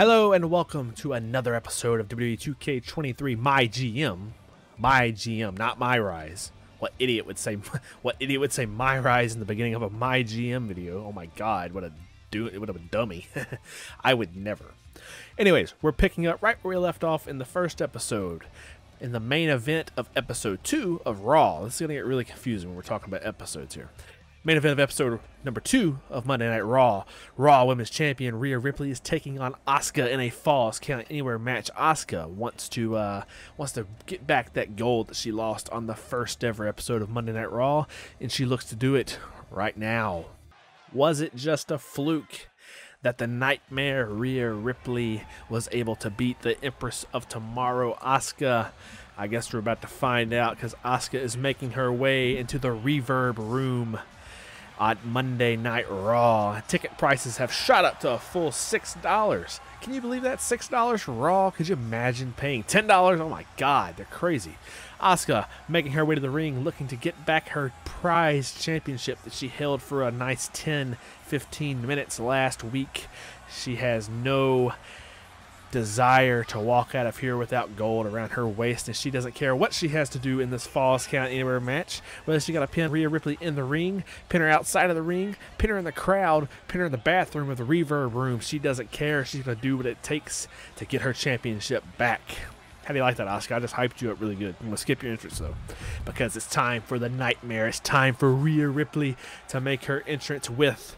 Hello and welcome to another episode of WWE 2K23 My GM. My GM, not My Rise. What idiot would say what idiot would say My Rise in the beginning of a My GM video? Oh my god, what a do have been dummy. I would never. Anyways, we're picking up right where we left off in the first episode. In the main event of episode 2 of Raw. This is going to get really confusing when we're talking about episodes here. Main event of episode number two of Monday Night Raw. Raw Women's Champion Rhea Ripley is taking on Asuka in a Falls Count Anywhere match. Asuka wants to uh, wants to get back that gold that she lost on the first ever episode of Monday Night Raw, and she looks to do it right now. Was it just a fluke that the Nightmare Rhea Ripley was able to beat the Empress of Tomorrow, Asuka? I guess we're about to find out because Asuka is making her way into the Reverb Room on Monday Night Raw. Ticket prices have shot up to a full $6. Can you believe that? $6 for Raw? Could you imagine paying $10? Oh my god, they're crazy. Asuka making her way to the ring, looking to get back her prize championship that she held for a nice 10 15 minutes last week. She has no desire to walk out of here without gold around her waist, and she doesn't care what she has to do in this Falls Count Anywhere match. Whether she got to pin Rhea Ripley in the ring, pin her outside of the ring, pin her in the crowd, pin her in the bathroom of the reverb room, she doesn't care. She's going to do what it takes to get her championship back. How do you like that, Oscar? I just hyped you up really good. I'm going to skip your entrance, though, because it's time for the nightmare. It's time for Rhea Ripley to make her entrance with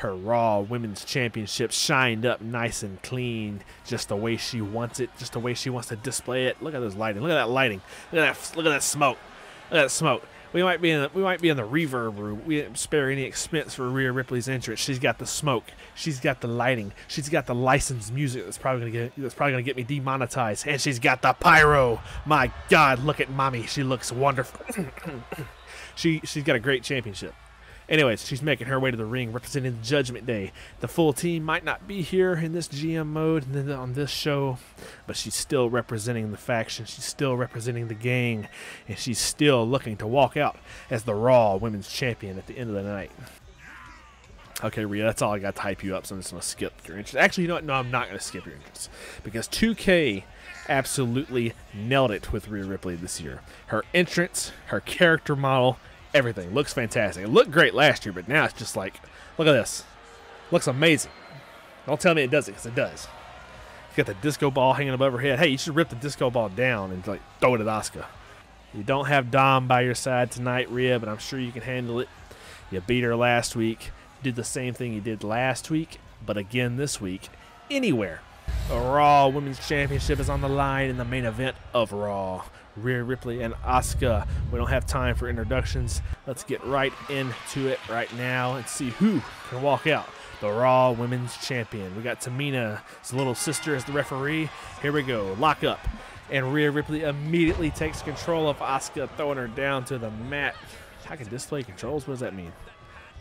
her Raw Women's Championship shined up nice and clean, just the way she wants it, just the way she wants to display it. Look at this lighting. Look at that lighting. Look at that. Look at that smoke. Look at that smoke. We might be in the, we might be in the reverb room. We didn't spare any expense for Rhea Ripley's entrance. She's got the smoke. She's got the lighting. She's got the licensed music that's probably gonna get that's probably gonna get me demonetized. And she's got the pyro. My God, look at mommy. She looks wonderful. she she's got a great championship. Anyways, she's making her way to the ring representing Judgment Day. The full team might not be here in this GM mode and on this show, but she's still representing the faction. She's still representing the gang, and she's still looking to walk out as the Raw Women's Champion at the end of the night. Okay, Rhea, that's all I got to hype you up, so I'm just going to skip your entrance. Actually, you know what? No, I'm not going to skip your entrance because 2K absolutely nailed it with Rhea Ripley this year. Her entrance, her character model, everything. Looks fantastic. It looked great last year, but now it's just like, look at this. Looks amazing. Don't tell me it doesn't, because it does. You got the disco ball hanging above her head. Hey, you should rip the disco ball down and like throw it at Asuka. You don't have Dom by your side tonight, Rhea, but I'm sure you can handle it. You beat her last week. Did the same thing you did last week, but again this week. Anywhere. The Raw Women's Championship is on the line in the main event of Raw. Rhea Ripley and Asuka. We don't have time for introductions. Let's get right into it right now and see who can walk out the Raw Women's Champion. We got Tamina's little sister as the referee. Here we go. Lock up. And Rhea Ripley immediately takes control of Asuka, throwing her down to the mat. I can display controls. What does that mean?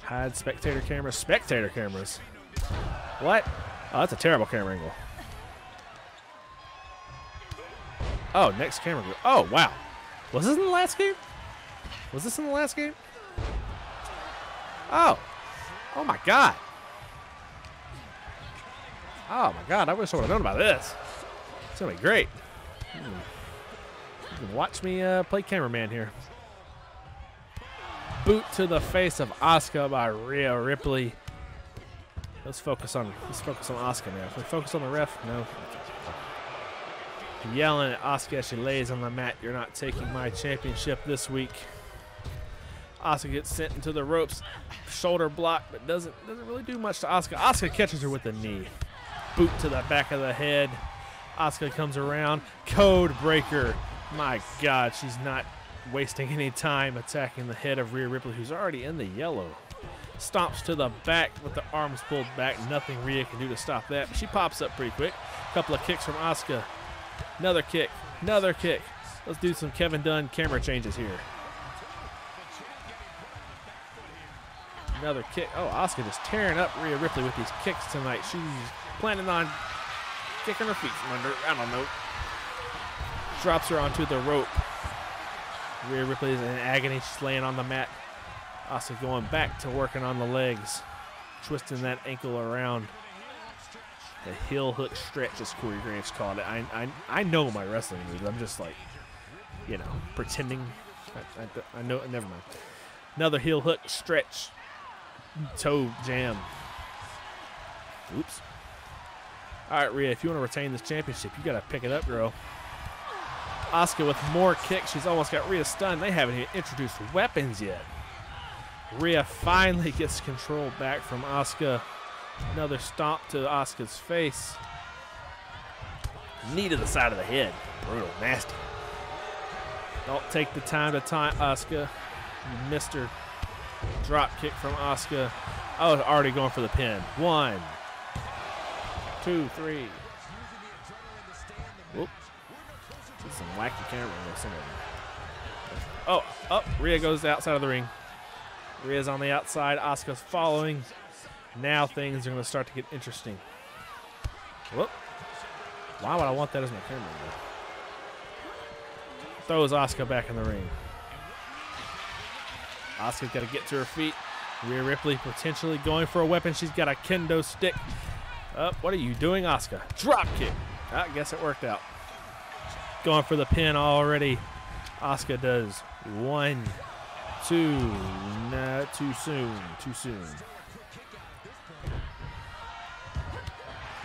Hide spectator cameras. Spectator cameras. What? Oh, that's a terrible camera angle. Oh, next camera group. Oh, wow. Was this in the last game? Was this in the last game? Oh. Oh, my God. Oh, my God. I wish I would have known about this. It's going to be great. Hmm. Watch me uh, play cameraman here. Boot to the face of Asuka by Rhea Ripley. Let's focus on let's focus on Asuka now. Can we focus on the ref? No yelling at Asuka as she lays on the mat. You're not taking my championship this week. Asuka gets sent into the ropes, shoulder block, but doesn't doesn't really do much to Asuka. Asuka catches her with a knee, boot to the back of the head. Asuka comes around, code breaker. My God, she's not wasting any time attacking the head of Rhea Ripley, who's already in the yellow. Stomps to the back with the arms pulled back. Nothing Rhea can do to stop that. She pops up pretty quick. Couple of kicks from Asuka. Another kick. Another kick. Let's do some Kevin Dunn camera changes here. Another kick. Oh, Oscar just tearing up Rhea Ripley with these kicks tonight. She's planning on kicking her feet from under. I don't know. Drops her onto the rope. Rhea Ripley is in agony. She's laying on the mat. Asuka going back to working on the legs. Twisting that ankle around. The heel hook stretch, as Corey Graves called it. I, I, I know my wrestling moves. I'm just like, you know, pretending. I, I, I know. Never mind. Another heel hook stretch, toe jam. Oops. All right, Rhea, if you want to retain this championship, you got to pick it up, girl. Asuka with more kicks. She's almost got Rhea stunned. They haven't even introduced weapons yet. Rhea finally gets control back from Asuka. Another stomp to Asuka's face. Knee to the side of the head. Brutal, nasty. Don't take the time to time Asuka. You missed her. Drop kick from Asuka. Oh, already going for the pin. One, two, three. Whoop. some wacky camera. Oh, up. Oh, Rhea goes outside of the ring. Rhea's on the outside. Asuka's following. Now things are going to start to get interesting. Whoop. Why would I want that as my camera angle? Throws Asuka back in the ring. Asuka's got to get to her feet. Rhea Ripley potentially going for a weapon. She's got a kendo stick. Up. What are you doing, Asuka? Drop kick. I guess it worked out. Going for the pin already. Asuka does one, two. Not too soon. Too soon.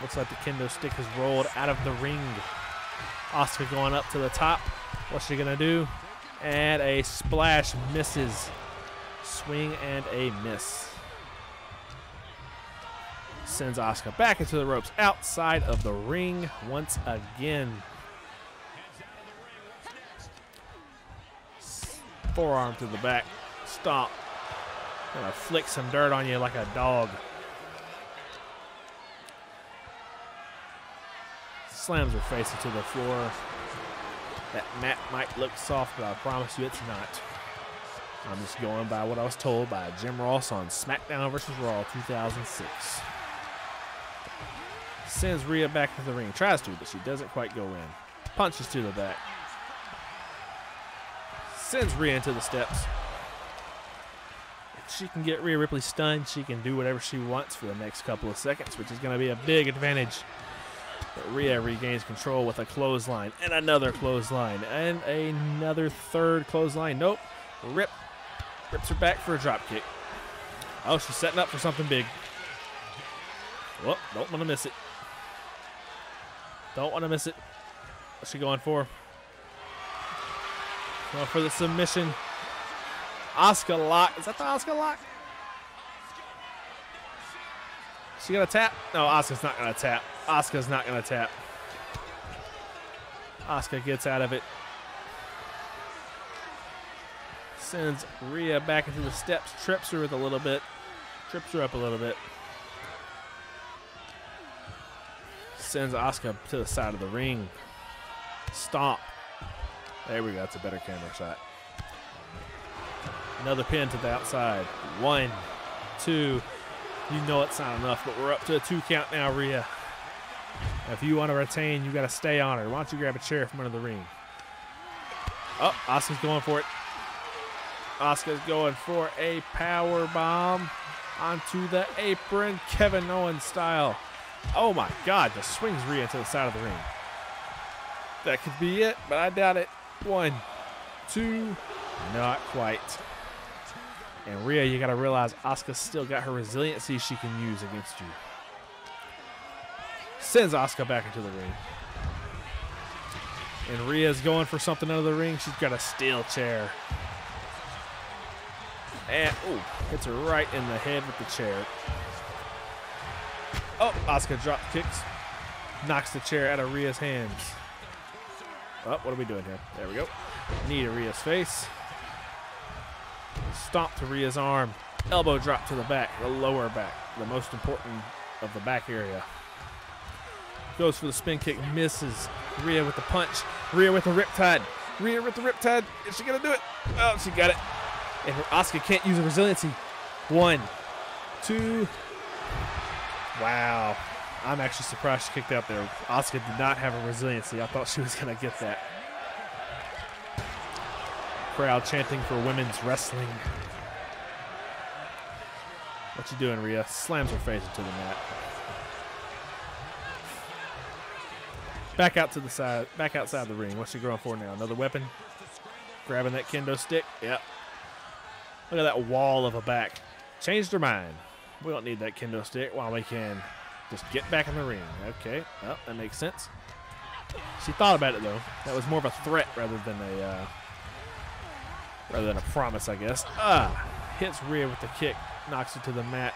Looks like the kendo stick has rolled out of the ring. Asuka going up to the top. What's she gonna do? And a splash misses. Swing and a miss. Sends Asuka back into the ropes outside of the ring once again. Forearm to the back. Stomp. Gonna flick some dirt on you like a dog. Slams her face into the floor. That mat might look soft, but I promise you it's not. I'm just going by what I was told by Jim Ross on SmackDown vs. Raw 2006. Sends Rhea back into the ring. Tries to, but she doesn't quite go in. Punches to the back. Sends Rhea into the steps. If she can get Rhea Ripley stunned, she can do whatever she wants for the next couple of seconds, which is going to be a big advantage. But Rhea regains control with a clothesline and another clothesline and another third clothesline. Nope. Rip Rips her back for a drop kick. Oh, she's setting up for something big. Well, don't want to miss it. Don't want to miss it. What's she going for? Going for the submission. Asuka lock. Is that the Asuka lock? She gonna tap? No, Asuka's not gonna tap. Asuka's not gonna tap. Asuka gets out of it. Sends Rhea back into the steps, trips her with a little bit, trips her up a little bit. Sends Asuka to the side of the ring. Stomp. There we go. That's a better camera shot. Another pin to the outside. One, two. You know it's not enough, but we're up to a two count now, Rhea. If you want to retain, you got to stay on her. Why don't you grab a chair from under the ring? Oh, Asuka's going for it. Asuka's going for a power bomb onto the apron, Kevin Owens style. Oh my God, the swings Rhea to the side of the ring. That could be it, but I doubt it. One, two, not quite. And Rhea, you got to realize Asuka still got her resiliency she can use against you. Sends Asuka back into the ring. And Rhea's going for something out of the ring. She's got a steel chair. And, oh, hits her right in the head with the chair. Oh, Asuka drop kicks. Knocks the chair out of Rhea's hands. Oh, what are we doing here? There we go. Knee to Rhea's face. Stomp to Rhea's arm. Elbow drop to the back, the lower back, the most important of the back area. Goes for the spin kick, misses. Rhea with the punch. Rhea with the riptide. Rhea with the riptide. Is she going to do it? Oh, she got it. And Asuka can't use a resiliency. One, two. Wow. I'm actually surprised she kicked out there. Asuka did not have a resiliency. I thought she was going to get that. Crowd chanting for women's wrestling. What you doing, Rhea? Slams her face into the mat. Back out to the side, back outside the ring. What's she going for now? Another weapon? Grabbing that kendo stick. Yep. Look at that wall of a back. Changed her mind. We don't need that kendo stick while we can just get back in the ring. Okay. Well, that makes sense. She thought about it though. That was more of a threat rather than a uh, rather than a promise, I guess. Ah, hits Rhea with the kick, knocks her to the mat.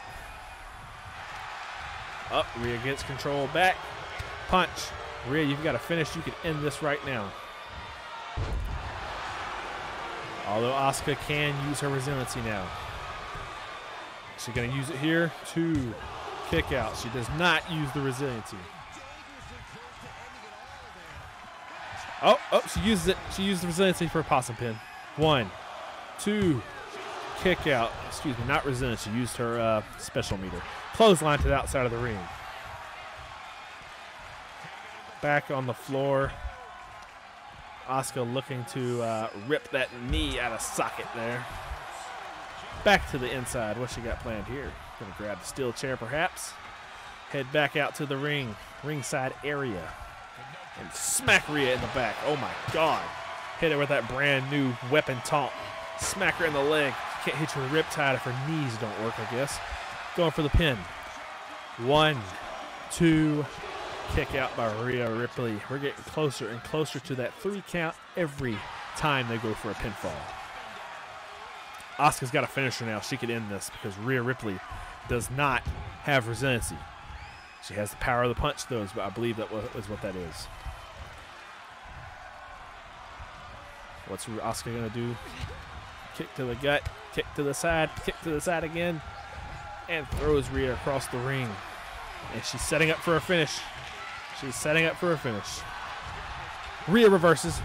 Up, Rhea gets control back. Punch. Rhea, you've got to finish. You can end this right now. Although Asuka can use her resiliency now. She's going to use it here. Two. Kick out. She does not use the resiliency. Oh, oh, she uses it. She used the resiliency for a possum pin. One, two, kick out. Excuse me, not resilience. She used her uh, special meter. Clothesline to the outside of the ring. Back on the floor. Asuka looking to uh, rip that knee out of socket there. Back to the inside. What she got planned here? Gonna grab the steel chair perhaps. Head back out to the ring, ringside area. And smack Rhea in the back. Oh my god. Hit her with that brand new weapon taunt. Smack her in the leg. Can't hit your riptide if her knees don't work, I guess. Going for the pin. One, two, kick out by Rhea Ripley. We're getting closer and closer to that three count every time they go for a pinfall. Asuka's got a finisher now. She could end this because Rhea Ripley does not have resiliency. She has the power of the punch, though, but I believe that was what that is. What's Asuka going to do? Kick to the gut, kick to the side, kick to the side again, and throws Rhea across the ring. And she's setting up for a finish. She's setting up for a finish. Rhea reverses.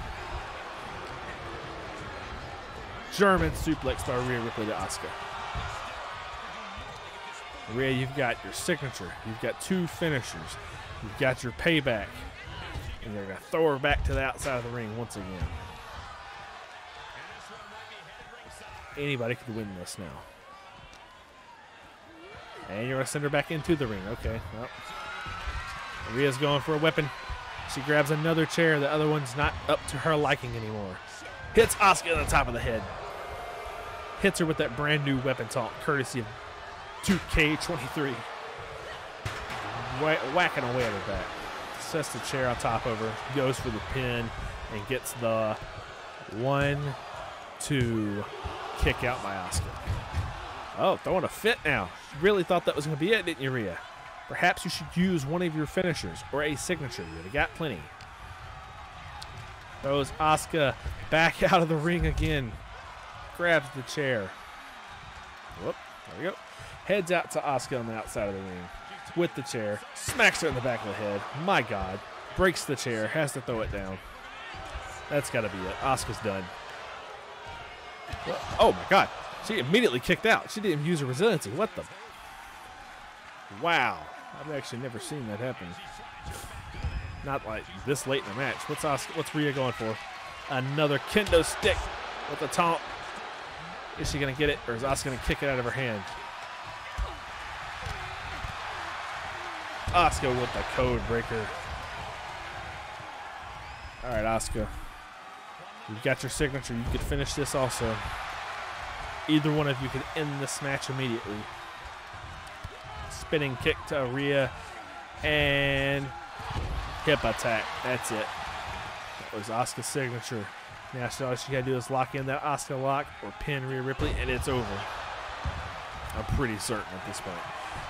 German suplex by Rhea Ripley to Asuka. Rhea, you've got your signature. You've got two finishers. You've got your payback. And you're going to throw her back to the outside of the ring once again. Anybody could win this now. And you're going to send her back into the ring. Okay. Well, Rhea's going for a weapon. She grabs another chair. The other one's not up to her liking anymore. Hits Asuka on the top of the head. Hits her with that brand new weapon talk, courtesy of 2K23. whacking away at her back. Sets the chair on top of her, goes for the pin, and gets the one, two, kick out by Asuka. Oh, throwing a fit now. Really thought that was going to be it, didn't you, Rhea? Perhaps you should use one of your finishers or a signature. You got plenty. Throws Asuka back out of the ring again. Grabs the chair. Whoop. There we go. Heads out to Asuka on the outside of the ring with the chair. Smacks her in the back of the head. My God. Breaks the chair. Has to throw it down. That's got to be it. Asuka's done. Oh, my God. She immediately kicked out. She didn't use her resiliency. What the? Wow. I've actually never seen that happen. Not like this late in the match. What's Asuka, what's Rhea going for? Another kendo stick with a taunt. Is she going to get it, or is going to kick it out of her hand? Asuka with the code breaker. All right, Asuka. You've got your signature. You could finish this also. Either one of you could end this match immediately spinning kick to Rhea and hip attack. That's it. That was Asuka's signature. Now so all she gotta do is lock in that Asuka lock or pin Rhea Ripley, and it's over. I'm pretty certain at this point.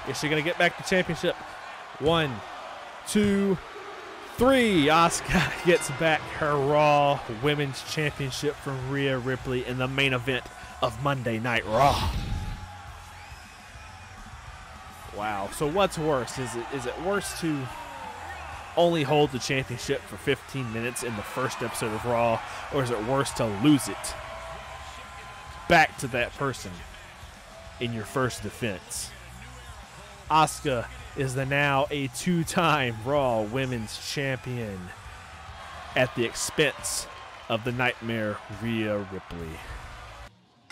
Is she gonna get back the championship? One, two, three. Asuka gets back her Raw Women's Championship from Rhea Ripley in the main event of Monday Night Raw. Wow. So what's worse? Is it is it worse to only hold the championship for 15 minutes in the first episode of Raw, or is it worse to lose it back to that person in your first defense? Asuka is the now a two-time Raw Women's Champion at the expense of the Nightmare Rhea Ripley.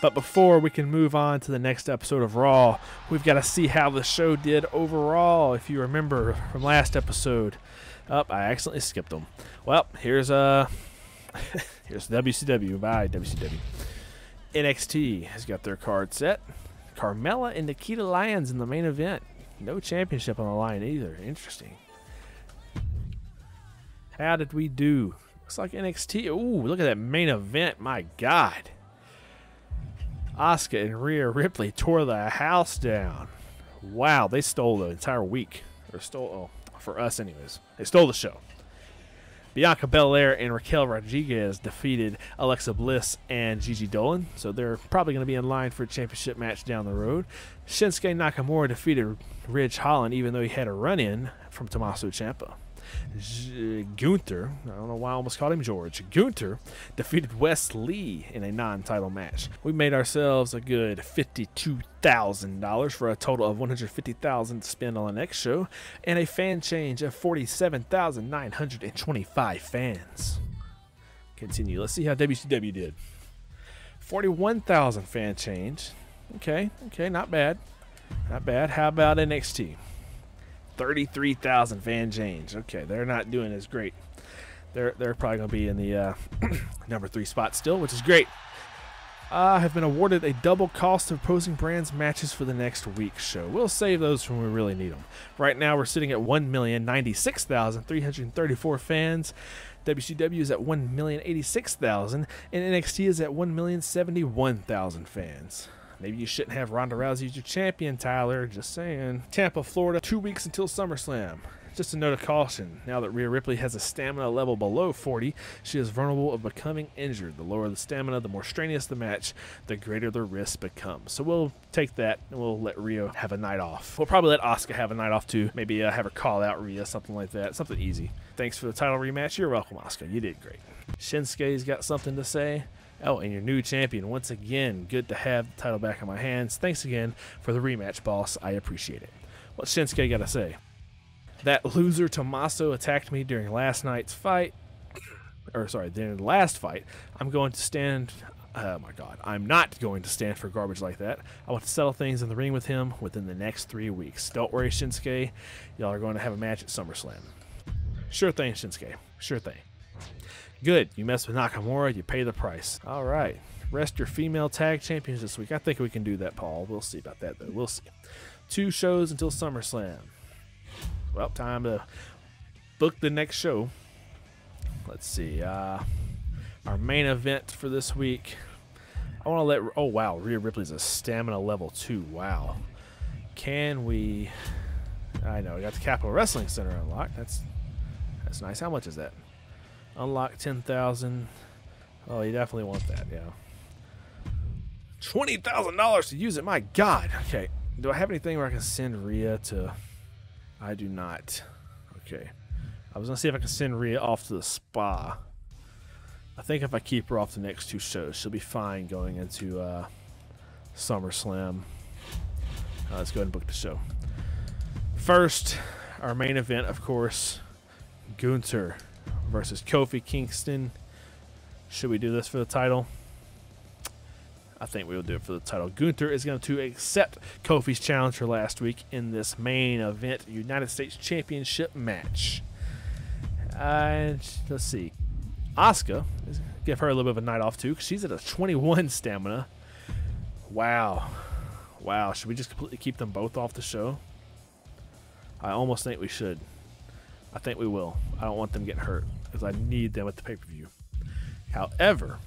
But before we can move on to the next episode of Raw, we've got to see how the show did overall. If you remember from last episode, up oh, I accidentally skipped them. Well, here's uh here's WCW by WCW. NXT has got their card set. Carmella and Nikita Lyons in the main event. No championship on the line either. Interesting. How did we do? Looks like NXT. Ooh, look at that main event. My God. Asuka and Rhea Ripley tore the house down. Wow, they stole the entire week. Or stole, oh, for us anyways. They stole the show. Bianca Belair and Raquel Rodriguez defeated Alexa Bliss and Gigi Dolan, so they're probably going to be in line for a championship match down the road. Shinsuke Nakamura defeated Ridge Holland, even though he had a run in from Tommaso Ciampa. Gunther, I don't know why I almost called him George. Gunther defeated Wes Lee in a non-title match. We made ourselves a good fifty-two thousand dollars for a total of one hundred fifty thousand to spend on the next show, and a fan change of forty-seven thousand nine hundred and twenty-five fans. Continue. Let's see how WCW did. Forty-one thousand fan change. Okay, okay, not bad, not bad. How about NXT? 33,000 fan change. Okay, they're not doing as great. They're they're probably going to be in the uh, number three spot still, which is great. I uh, have been awarded a double cost of opposing brands matches for the next week's show. We'll save those when we really need them. Right now, we're sitting at 1,096,334 fans. WCW is at 1,086,000, and NXT is at 1,071,000 fans. Maybe you shouldn't have Ronda Rousey as your champion, Tyler. Just saying. Tampa, Florida, two weeks until SummerSlam. Just a note of caution. Now that Rhea Ripley has a stamina level below 40, she is vulnerable of becoming injured. The lower the stamina, the more strenuous the match, the greater the risk becomes. So we'll take that and we'll let Rhea have a night off. We'll probably let Asuka have a night off too. Maybe uh, have her call out Rhea, something like that. Something easy. Thanks for the title rematch. You're welcome, Asuka. You did great. Shinsuke's got something to say. Oh, and your new champion. Once again, good to have the title back in my hands. Thanks again for the rematch, boss. I appreciate it. What's Shinsuke got to say? That loser Tommaso attacked me during last night's fight. Or, sorry, during the last fight. I'm going to stand. Oh my god. I'm not going to stand for garbage like that. I want to settle things in the ring with him within the next three weeks. Don't worry, Shinsuke. Y'all are going to have a match at SummerSlam. Sure thing, Shinsuke. Sure thing. Good. You mess with Nakamura, you pay the price. All right. Rest your female tag champions this week. I think we can do that, Paul. We'll see about that, though. We'll see. Two shows until SummerSlam. Well, time to book the next show. Let's see. Uh, our main event for this week. I want to let. Oh, wow. Rhea Ripley's a stamina level 2. Wow. Can we. I know. We got the Capitol Wrestling Center unlocked. That's that's nice. How much is that? Unlock 10,000. Oh, you definitely want that, yeah. $20,000 to use it. My God. Okay. Do I have anything where I can send Rhea to... I do not. Okay. I was going to see if I can send Rhea off to the spa. I think if I keep her off the next two shows, she'll be fine going into uh, SummerSlam. Uh, let's go ahead and book the show. First, our main event, of course, Gunther versus Kofi Kingston. Should we do this for the title? I think we will do it for the title. Gunther is going to accept Kofi's challenge for last week in this main event United States Championship match. And let's see. Asuka, give her a little bit of a night off too, because she's at a 21 stamina. Wow. Wow. Should we just completely keep them both off the show? I almost think we should. I think we will. I don't want them getting hurt because I need them at the pay per view. However,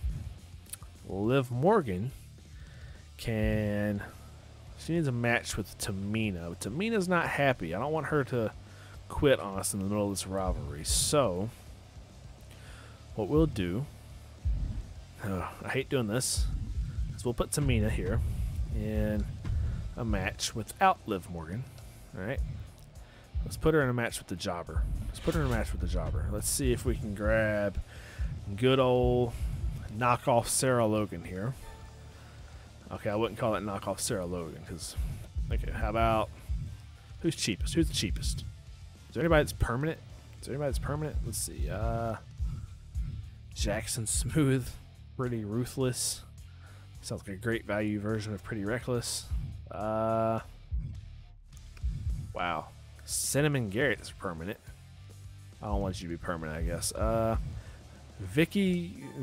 Liv Morgan can. She needs a match with Tamina. But Tamina's not happy. I don't want her to quit on us in the middle of this rivalry. So, what we'll do. Uh, I hate doing this. Is we'll put Tamina here in a match without Liv Morgan. Alright. Let's put her in a match with the jobber. Let's put her in a match with the jobber. Let's see if we can grab good old knockoff Sarah Logan here. Okay, I wouldn't call it knockoff Sarah Logan because, okay, how about who's cheapest? Who's the cheapest? Is there anybody that's permanent? Is there anybody that's permanent? Let's see. Uh, Jackson Smooth, pretty ruthless. Sounds like a great value version of Pretty Reckless. Uh, wow. Cinnamon Garrett is permanent. I don't want you to be permanent, I guess. Uh, Vicky.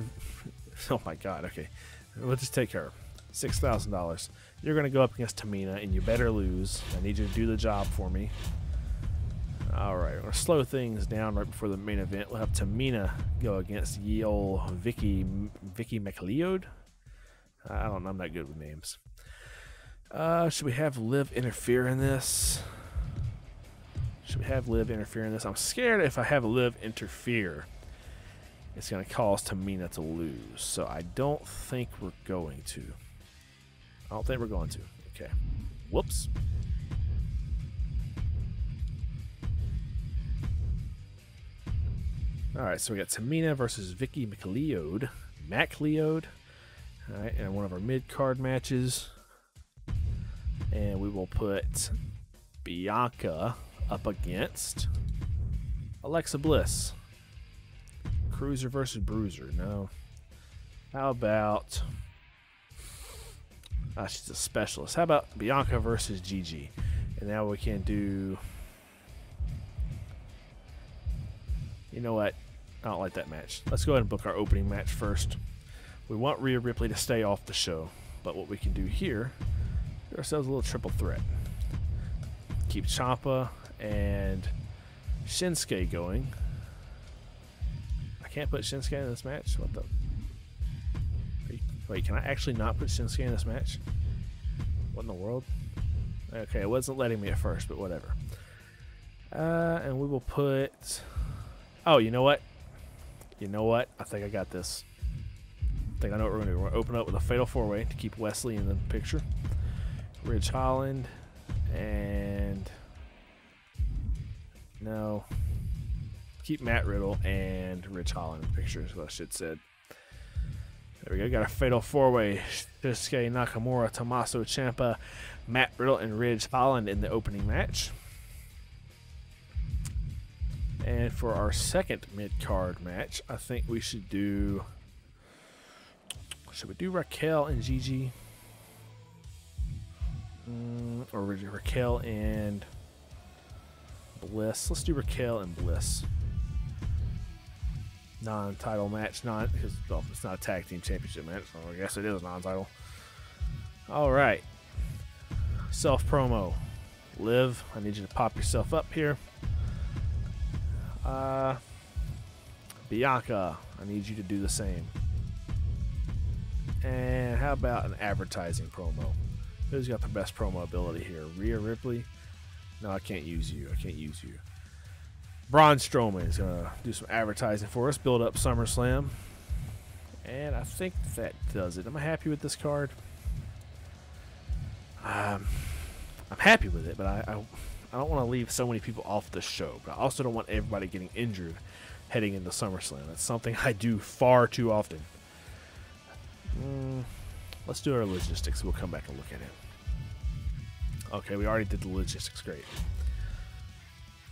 Oh my god, okay. We'll just take her. $6,000. You're going to go up against Tamina, and you better lose. I need you to do the job for me. Alright, we're going to slow things down right before the main event. We'll have Tamina go against ye old Vicky, Vicky McLeod. I don't know, I'm not good with names. Uh, should we have Liv interfere in this? Should we have Liv interfere in this? I'm scared if I have Liv interfere, it's going to cause Tamina to lose. So I don't think we're going to. I don't think we're going to. Okay. Whoops. All right, so we got Tamina versus Vicky McLeod. MacLeod. All right, and one of our mid card matches. And we will put Bianca up against Alexa Bliss. Cruiser versus Bruiser. No. How about. Ah, she's a specialist. How about Bianca versus Gigi? And now we can do. You know what? I don't like that match. Let's go ahead and book our opening match first. We want Rhea Ripley to stay off the show, but what we can do here, get ourselves a little triple threat. Keep Ciampa and Shinsuke going. I can't put Shinsuke in this match. What the? Wait, can I actually not put Shinsuke in this match? What in the world? Okay, it wasn't letting me at first, but whatever. Uh, and we will put. Oh, you know what? You know what? I think I got this. I think I know what we're going to do. We're going to open up with a fatal four way to keep Wes Lee in the picture. Ridge Holland and. No. Keep Matt Riddle and Ridge Holland in the picture, is what should said. There we go. Got a fatal four way. Shinsuke Nakamura, Tommaso Ciampa, Matt Riddle, and Ridge Holland in the opening match. And for our second mid card match, I think we should do. Should we do Raquel and Gigi? Mm, or Raquel and Bliss? Let's do Raquel and Bliss. Non title match. Non, because well, it's not a tag team championship match, so I guess it is non title. All right. Self promo. Liv, I need you to pop yourself up here. Uh, Bianca, I need you to do the same. And how about an advertising promo? Who's got the best promo ability here? Rhea Ripley? No, I can't use you. I can't use you. Braun Strowman is going to do some advertising for us, build up SummerSlam. And I think that does it. Am I happy with this card? Um, I'm happy with it, but I, I I don't want to leave so many people off the show, but I also don't want everybody getting injured heading into SummerSlam. That's something I do far too often. Mm, let's do our logistics. We'll come back and look at it. Okay, we already did the logistics. Great.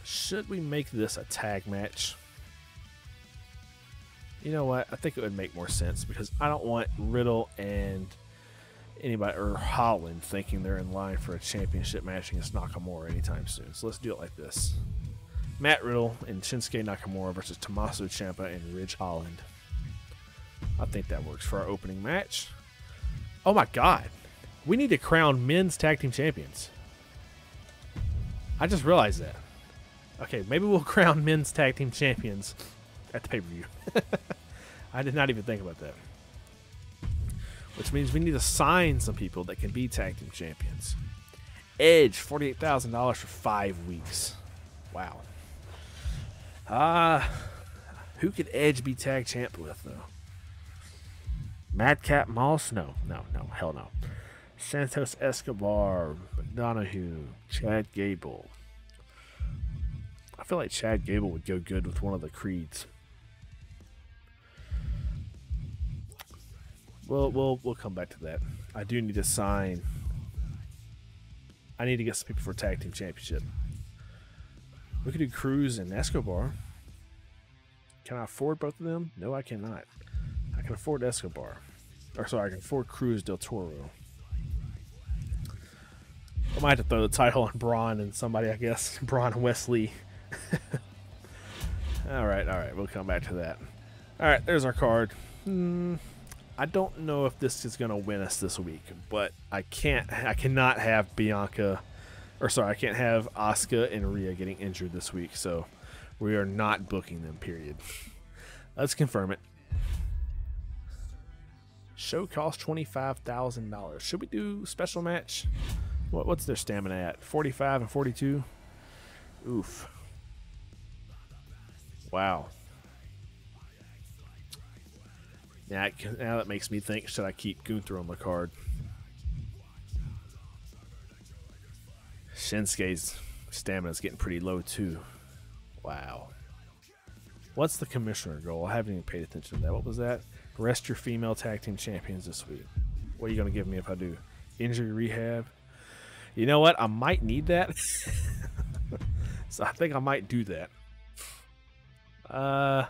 Should we make this a tag match? You know what? I think it would make more sense because I don't want Riddle and anybody or Holland thinking they're in line for a championship match against Nakamura anytime soon. So let's do it like this. Matt Riddle and Shinsuke Nakamura versus Tommaso Ciampa and Ridge Holland. I think that works for our opening match. Oh my god. We need to crown men's tag team champions. I just realized that. Okay, maybe we'll crown men's tag team champions at the pay-per-view. I did not even think about that which means we need to sign some people that can be tag team champions. Edge, $48,000 for five weeks. Wow. Ah, uh, who could Edge be tag champ with, though? Madcap Moss? No, no, no, hell no. Santos Escobar, Donahue, Chad Gable. I feel like Chad Gable would go good with one of the creeds. We'll we'll we'll come back to that. I do need to sign. I need to get some people for tag team championship. We could do Cruz and Escobar. Can I afford both of them? No, I cannot. I can afford Escobar. Or sorry, I can afford Cruz del Toro. I might have to throw the title on Braun and somebody, I guess. Braun Wes Lee. all right, all right. We'll come back to that. All right, there's our card. Hmm, I don't know if this is going to win us this week, but I can't. I cannot have Bianca, or sorry, I can't have Asuka and Rhea getting injured this week. So we are not booking them. Period. Let's confirm it. Show cost twenty five thousand dollars. Should we do special match? What, what's their stamina at? 45 and 42? Oof. Wow. Now, now that makes me think, should I keep Gunther on the card? Shinsuke's stamina is getting pretty low, too. Wow. What's the commissioner goal? I haven't even paid attention to that. What was that? Rest your female tag team champions this week. What are you going to give me if I do? Injury rehab? You know what? I might need that. so I think I might do that. Uh,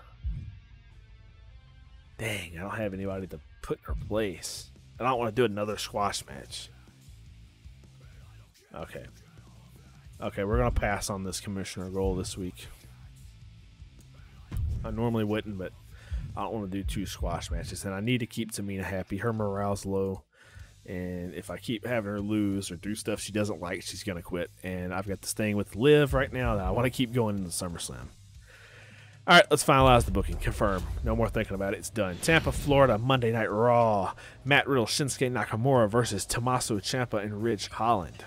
dang, I don't have anybody to put in her place. I don't want to do another squash match. Okay. Okay, we're going to pass on this commissioner goal this week. I normally wouldn't, but I don't want to do two squash matches. And I need to keep Tamina happy. Her morale's low. And if I keep having her lose or do stuff she doesn't like, she's going to quit. And I've got this thing with Liv right now that I want to keep going into SummerSlam. All right, let's finalize the booking. Confirm. No more thinking about it. It's done. Tampa, Florida, Monday Night Raw. Matt Riddle, Shinsuke Nakamura versus Tommaso Ciampa and Ridge Holland.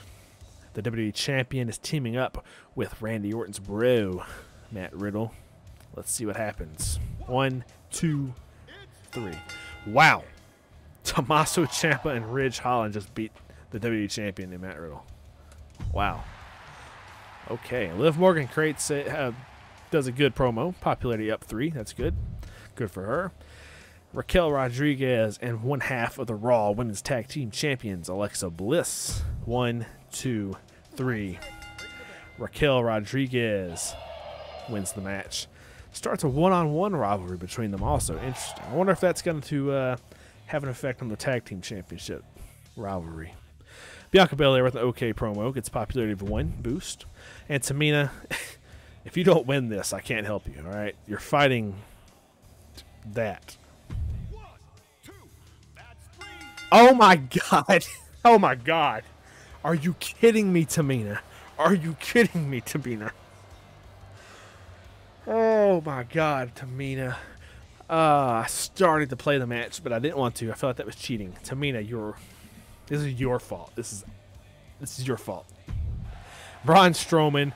The WWE Champion is teaming up with Randy Orton's bro, Matt Riddle. Let's see what happens. One, two, three. Wow. Tommaso Ciampa and Ridge Holland just beat the WWE champion in Matt Riddle. Wow. Okay, Liv Morgan creates a, uh, does a good promo. Popularity up three. That's good. Good for her. Raquel Rodriguez and one half of the Raw Women's Tag Team Champions, Alexa Bliss. One, two, three. Raquel Rodriguez wins the match. Starts a one-on-one rivalry between them. Also interesting. I wonder if that's going to uh, have an effect on the tag team championship rivalry. Bianca Belair with an okay promo gets popularity of one boost. And Tamina, if you don't win this, I can't help you. All right, you're fighting that. Oh my god! Oh my god! Are you kidding me, Tamina? Are you kidding me, Tamina? Oh my god, Tamina. Uh, I started to play the match, but I didn't want to. I felt like that was cheating. Tamina, you're. This is your fault. This is. This is your fault. Braun Strowman.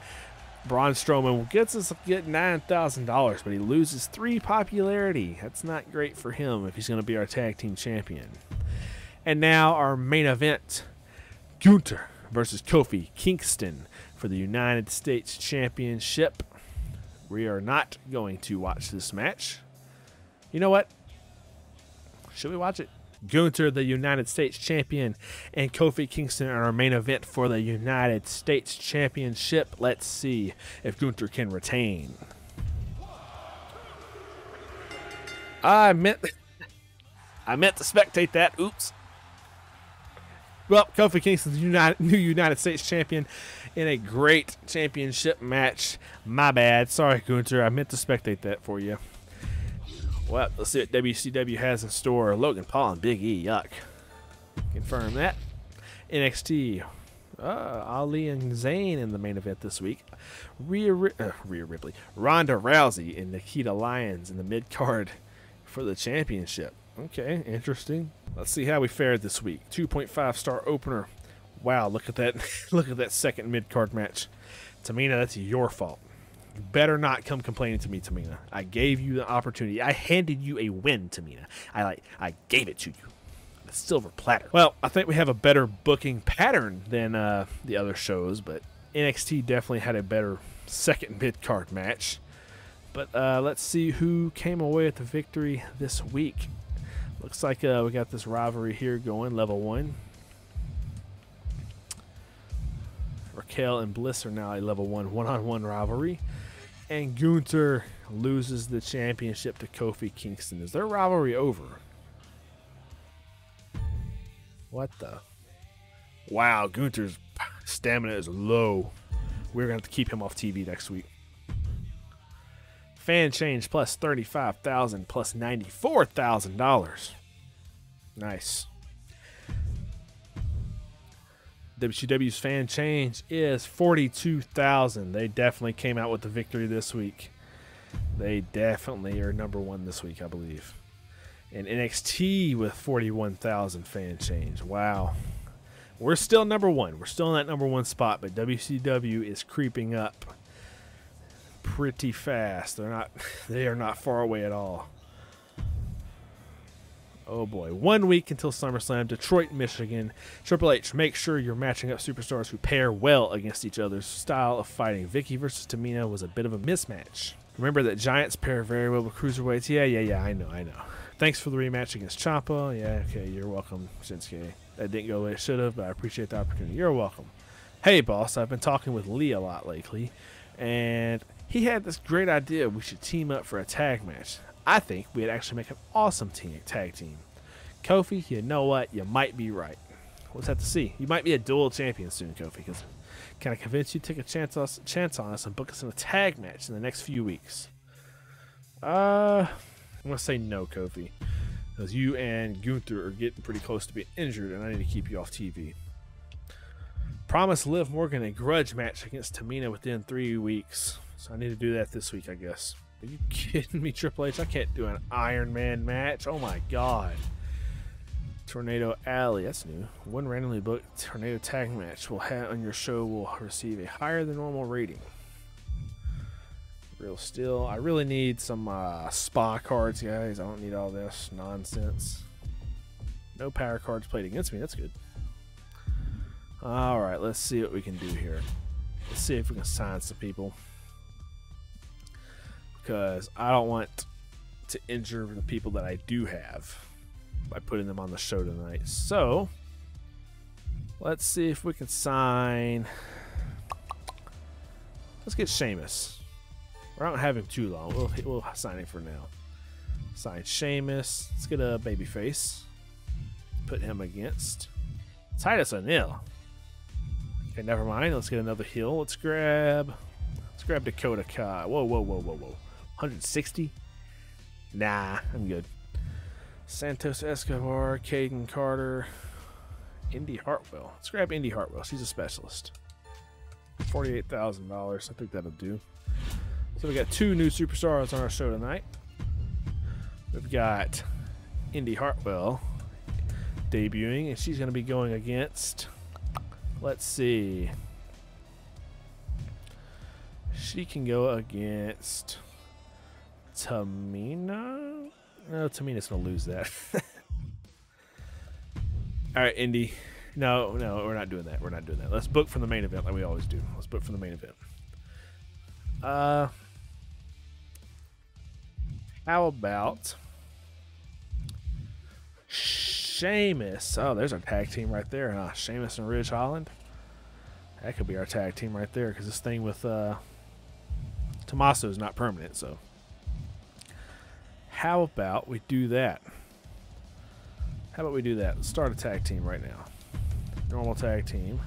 Braun Strowman gets us get nine thousand dollars, but he loses three popularity. That's not great for him if he's going to be our tag team champion. And now our main event: Gunther versus Kofi Kingston for the United States Championship. We are not going to watch this match. You know what? Should we watch it? Gunther, the United States champion, and Kofi Kingston are our main event for the United States Championship. Let's see if Gunther can retain. I meant I meant to spectate that. Oops. Well, Kofi Kingston's United, new United States champion in a great championship match. My bad. Sorry, Gunther. I meant to spectate that for you. Well, let's see what WCW has in store. Logan Paul and Big E, yuck. Confirm that. NXT, uh, Ali and Zayn in the main event this week. Rhea, uh, Rhea Ripley, Ronda Rousey, and Nikita Lyons in the mid card for the championship. Okay, interesting. Let's see how we fared this week. 2.5 star opener. Wow, look at that! look at that second mid card match. Tamina, that's your fault better not come complaining to me, Tamina. I gave you the opportunity. I handed you a win, Tamina. I like I gave it to you. The silver platter. Well, I think we have a better booking pattern than uh, the other shows, but NXT definitely had a better second mid card match. But uh, let's see who came away with the victory this week. Looks like uh, we got this rivalry here going, level one. Raquel and Bliss are now a level one one-on-one rivalry and Gunther loses the championship to Kofi Kingston. Is their rivalry over? What the? Wow, Gunther's stamina is low. We're going to have to keep him off TV next week. Fan change plus 35000 plus $94,000. Nice. WCW's fan change is 42,000. They definitely came out with the victory this week. They definitely are number one this week, I believe. And NXT with 41,000 fan change. Wow. We're still number one. We're still in that number one spot, but WCW is creeping up pretty fast. They're not. They are not far away at all. Oh boy. One week until SummerSlam, Detroit, Michigan. Triple H, make sure you're matching up superstars who pair well against each other's style of fighting. Vicky versus Tamina was a bit of a mismatch. Remember that Giants pair very well with cruiserweights. Yeah, yeah, yeah, I know, I know. Thanks for the rematch against Ciampa. Yeah, okay, you're welcome, Shinsuke. That didn't go the way it should have, but I appreciate the opportunity. You're welcome. Hey, boss, I've been talking with Lee a lot lately, and he had this great idea we should team up for a tag match. I think we'd actually make an awesome team, tag team. Kofi, you know what? You might be right. We'll have to see. You might be a dual champion soon, Kofi, because can I convince you to take a chance, us, chance on us and book us in a tag match in the next few weeks? Uh, I'm to say no, Kofi. Because you and Gunther are getting pretty close to being injured, and I need to keep you off TV. Promise Liv Morgan a grudge match against Tamina within three weeks. So I need to do that this week, I guess. Are you kidding me, Triple H? I can't do an Iron Man match. Oh my god. Tornado Alley, that's new. One randomly booked tornado tag match will have on your show will receive a higher than normal rating. Real still. I really need some uh, spa cards, guys. I don't need all this nonsense. No power cards played against me. That's good. All right, let's see what we can do here. Let's see if we can sign some people. Because I don't want to injure the people that I do have by putting them on the show tonight. So, let's see if we can sign. Let's get Sheamus. We don't have him too long. We'll, we'll sign him for now. Sign Sheamus. Let's get a babyface. Put him against Titus O'Neil. Okay, never mind. Let's get another heel. Let's grab. Let's grab Dakota Kai. Whoa, whoa, whoa, whoa, whoa. 160? Nah, I'm good. Santos Escobar, Kayden Carter, Indi Hartwell. Let's grab Indi Hartwell. She's a specialist. $48,000. I think that'll do. So we got two new superstars on our show tonight. We've got Indi Hartwell debuting, and she's going to be going against. Let's see. She can go against Tamina. No, Tamina's gonna lose that. All right, Indi. No, no, we're not doing that. We're not doing that. Let's book from the main event like we always do. Let's book from the main event. Uh, how about Sheamus? Oh, there's our tag team right there, huh? Sheamus and Ridge Holland. That could be our tag team right there because this thing with uh, Tommaso is not permanent, so how about we do that? How about we do that? Let's start a tag team right now. Normal tag team.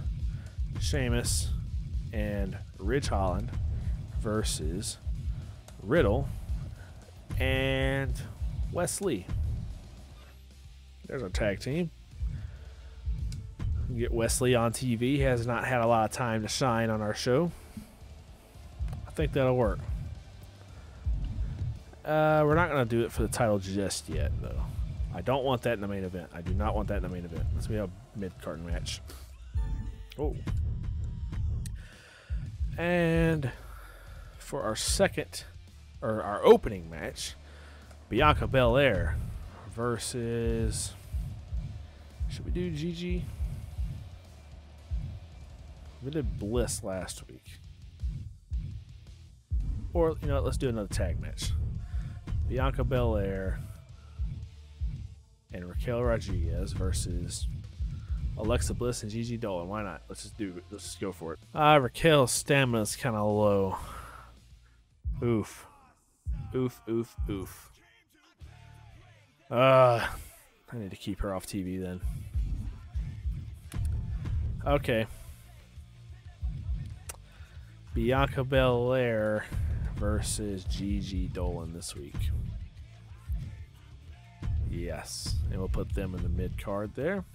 Sheamus and Ridge Holland versus Riddle and Wes Lee. There's our tag team. Get Wes Lee on TV. He has not had a lot of time to shine on our show. I think that'll work. Uh, we're not going to do it for the title just yet, though. I don't want that in the main event. I do not want that in the main event. Let's be a mid-card match. Oh. And for our second, or our opening match, Bianca Belair versus. Should we do Gigi? We did Bliss last week. Or, you know, what, let's do another tag match. Bianca Belair and Raquel Rodriguez versus Alexa Bliss and Gigi Dolan. Why not? Let's just do. Let's just go for it. Uh, Raquel's is kind of low. Oof. Oof, oof, oof. Uh, I need to keep her off TV then. Okay. Bianca Belair versus Gigi Dolan this week. Yes. And we'll put them in the mid card there.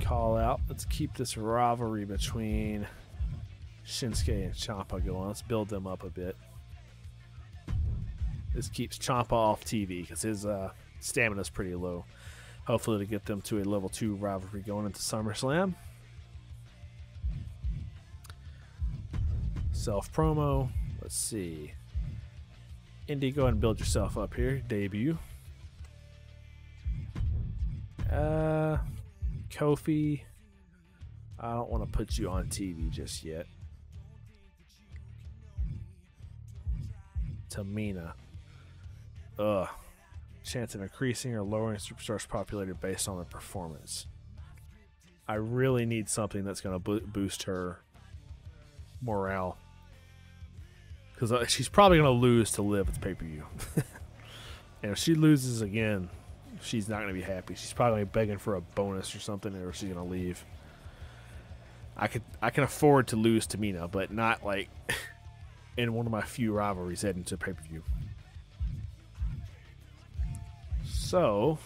Call out. Let's keep this rivalry between Shinsuke and Ciampa going. Let's build them up a bit. This keeps Ciampa off TV because his uh, stamina is pretty low. Hopefully, to get them to a level two rivalry going into SummerSlam. Self promo. Let's see. Indi, go ahead and build yourself up here. Debut. Uh, Kofi. I don't want to put you on TV just yet. Tamina. Ugh. Chance of increasing or lowering superstars popularity based on their performance. I really need something that's going to bo- boost her morale. Because uh, she's probably going to lose to Liv at pay per view. and if she loses again, she's not going to be happy. She's probably begging for a bonus or something, or she's going to leave. I could I can afford to lose Tamina, but not like in one of my few rivalries heading to pay per view. So,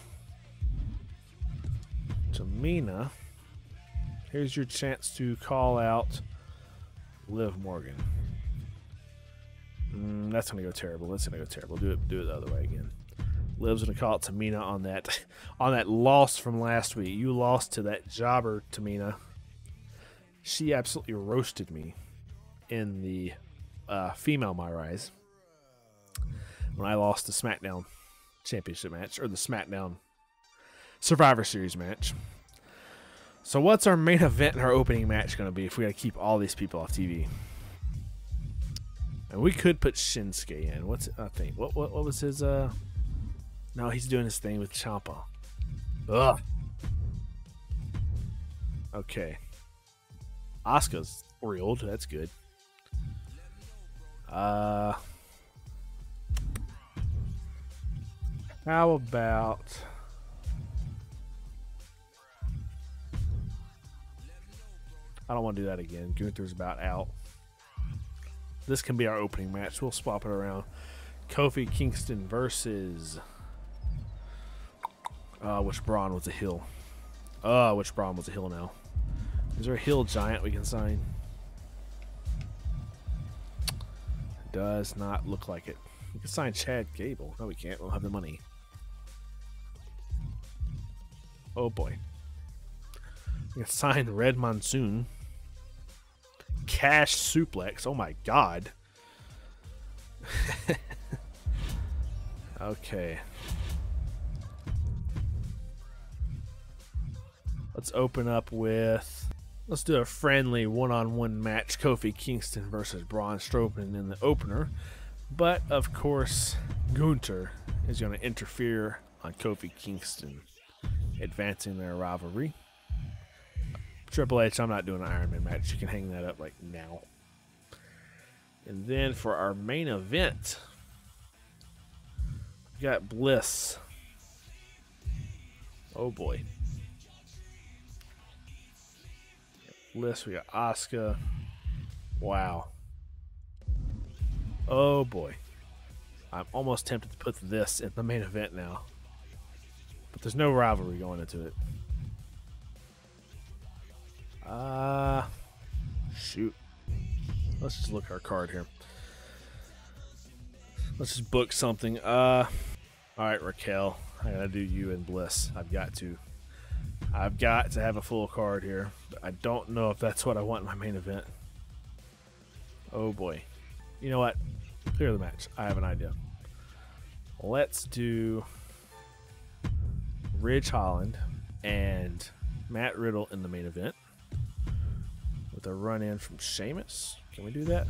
Tamina, here's your chance to call out Liv Morgan. Mm, that's gonna go terrible. That's gonna go terrible. Do it. Do it the other way again. Liv's gonna call out Tamina on that on that loss from last week. You lost to that jobber, Tamina. She absolutely roasted me in the uh, female My Rise when I lost the SmackDown Championship match or the SmackDown Survivor Series match. So, what's our main event and our opening match going to be if we got to keep all these people off TV? And we could put Shinsuke in. What's I think? What what, what was his? uh No, he's doing his thing with Ciampa. Ugh. Okay. Asuka's Orioled. That's good. Uh, how about I don't want to do that again. Gunther's about out. This can be our opening match. We'll swap it around. Kofi Kingston versus uh, which Braun was a heel. Uh, which Braun was a heel now. Is there a heel giant we can sign? does not look like it. We can sign Chad Gable. No, we can't. We don't have the money. Oh boy. We can sign Red Monsoon. Cash Suplex. Oh my god. okay. Let's open up with Let's do a friendly one-on-one match: Kofi Kingston versus Braun Strowman in the opener. But of course, Gunther is going to interfere on Kofi Kingston, advancing their rivalry. Triple H, I'm not doing an Iron Man match. You can hang that up like now. And then for our main event, we got Bliss. Oh boy. list. We got Asuka. Wow. Oh boy. I'm almost tempted to put this in the main event now. But there's no rivalry going into it. Uh shoot. Let's just look at our card here. Let's just book something. Uh alright, Raquel. I gotta do you and Bliss. I've got to. I've got to have a full card here. I don't know if that's what I want in my main event. Oh boy. You know what? Clear the match. I have an idea. Let's do Ridge Holland and Matt Riddle in the main event with a run in from Sheamus. Can we do that?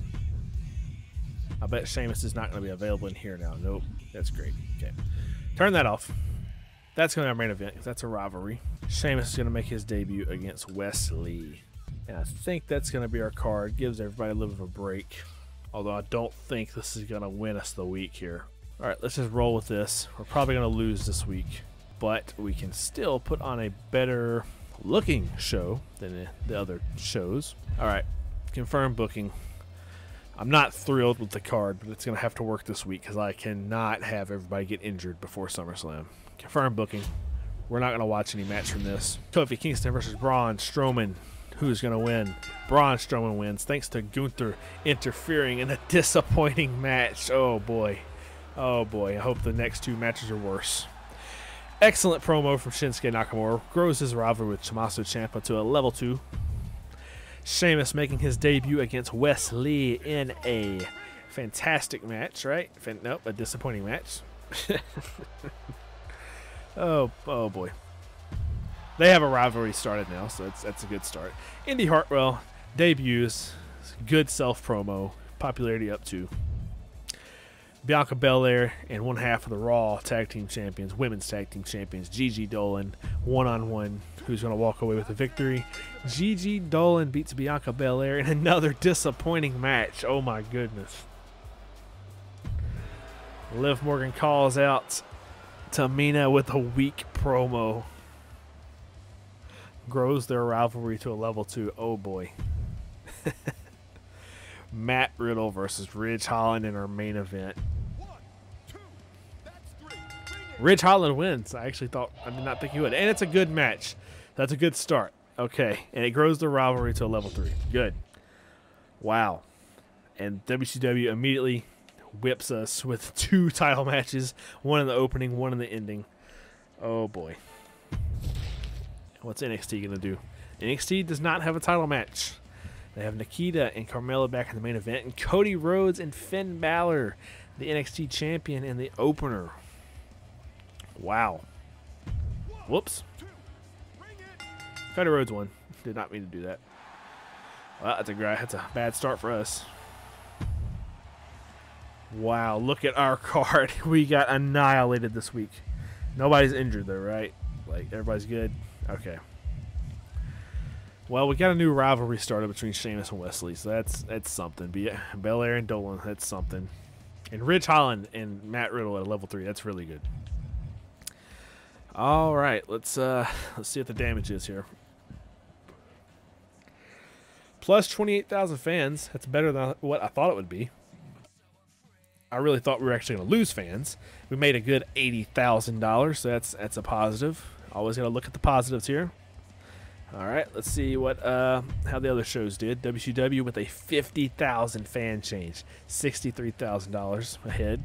I bet Sheamus is not going to be available in here now. Nope. That's great. Okay. Turn that off. That's going to be our main event. Because that's a rivalry. Sheamus is going to make his debut against Wes Lee. And I think that's going to be our card. Gives everybody a little bit of a break. Although I don't think this is going to win us the week here. All right, let's just roll with this. We're probably going to lose this week. But we can still put on a better looking show than the other shows. All right, confirmed booking. I'm not thrilled with the card, but it's going to have to work this week because I cannot have everybody get injured before SummerSlam. Confirmed booking. We're not going to watch any match from this. Kofi Kingston versus Braun Strowman. Who's going to win? Braun Strowman wins thanks to Gunther interfering in a disappointing match. Oh boy. Oh boy. I hope the next two matches are worse. Excellent promo from Shinsuke Nakamura. Grows his rivalry with Tommaso Ciampa to a level 2. Sheamus making his debut against Wes Lee in a fantastic match, right? Fan- nope, a disappointing match. oh, oh boy. They have a rivalry started now, so that's that's a good start. Indi Hartwell debuts, good self promo, popularity up to. Bianca Belair and one half of the Raw Tag Team Champions, Women's Tag Team Champions, Gigi Dolan, one on one. Who's going to walk away with the victory? Gigi Dolan beats Bianca Belair in another disappointing match. Oh my goodness. Liv Morgan calls out Tamina with a weak promo. Grows their rivalry to a level two. Oh boy. Matt Riddle versus Ridge Holland in our main event. Ridge Holland wins. I actually thought I did not think he would, and it's a good match. That's a good start. Okay, and it grows the rivalry to level three. Good. Wow. And WCW immediately whips us with two title matches, one in the opening, one in the ending. Oh boy. What's NXT gonna do? NXT does not have a title match. They have Nikita and Carmella back in the main event, and Cody Rhodes and Finn Balor, the NXT champion, in the opener. Wow. Whoops. Cody Rhodes won. Did not mean to do that. Well, that's a that's a bad start for us. Wow, look at our card. We got annihilated this week. Nobody's injured though, right? Like everybody's good. Okay. Well, we got a new rivalry started between Sheamus and Wes Lee, so that's that's something. Belair and Dolan, that's something. And Ridge Holland and Matt Riddle at level three, that's really good. All right, let's uh let's see what the damage is here. Plus 28,000 fans. That's better than what I thought it would be. I really thought we were actually going to lose fans. We made a good $80,000, so that's that's a positive. Always got to look at the positives here. All right, let's see what uh, how the other shows did. WCW with a 50,000 fan change, $63,000 ahead.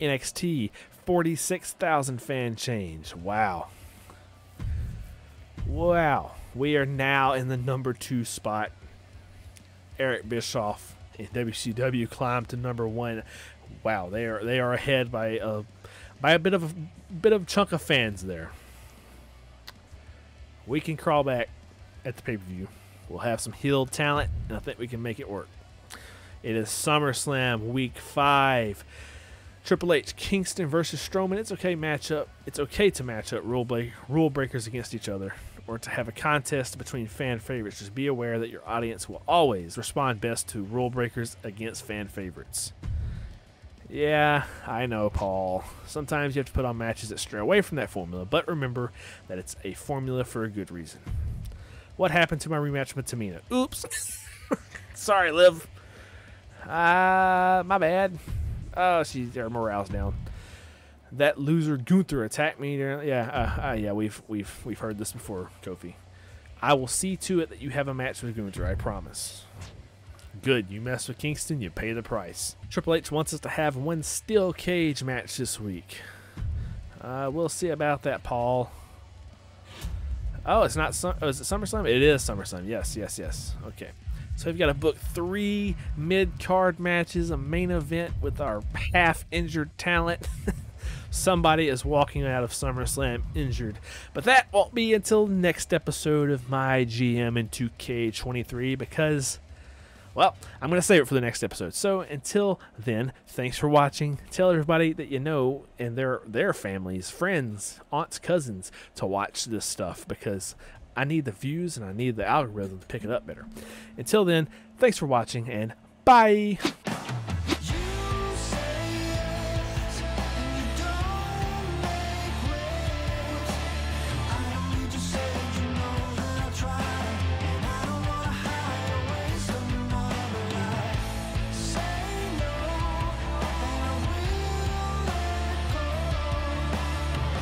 NXT 46,000 fan change. Wow. Wow. We are now in the number two spot. Eric Bischoff in WCW climbed to number one. Wow, they are they are ahead by a by a bit of a bit of chunk of fans there. We can crawl back at the pay per view. We'll have some heel talent, and I think we can make it work. It is SummerSlam Week Five. Triple H, Kingston versus Strowman. It's okay matchup. It's okay to match up rule break, rule breakers against each other, or to have a contest between fan favorites. Just be aware that your audience will always respond best to rule breakers against fan favorites. Yeah, I know, Paul. Sometimes you have to put on matches that stray away from that formula, but remember that it's a formula for a good reason. What happened to my rematch with Tamina? Oops. Sorry, Liv. Uh, my bad. Oh, she's their morale's down. That loser Gunther attacked me. Yeah, uh, uh, yeah, we've we've we've heard this before, Kofi. I will see to it that you have a match with Gunther. I promise. Good. You mess with Kingston, you pay the price. Triple H wants us to have one steel cage match this week. Uh, we'll see about that, Paul. Oh, it's not. oh, is it SummerSlam? It is SummerSlam. Yes, yes, yes. Okay. So we've got to book three mid card matches, a main event with our half injured talent. Somebody is walking out of SummerSlam injured. But that won't be until next episode of my GM in 2K23 because, well, I'm going to save it for the next episode. So until then, thanks for watching. Tell everybody that you know and their their families, friends, aunts, cousins to watch this stuff because I need the views and I need the algorithm to pick it up better. Until then, thanks for watching and bye.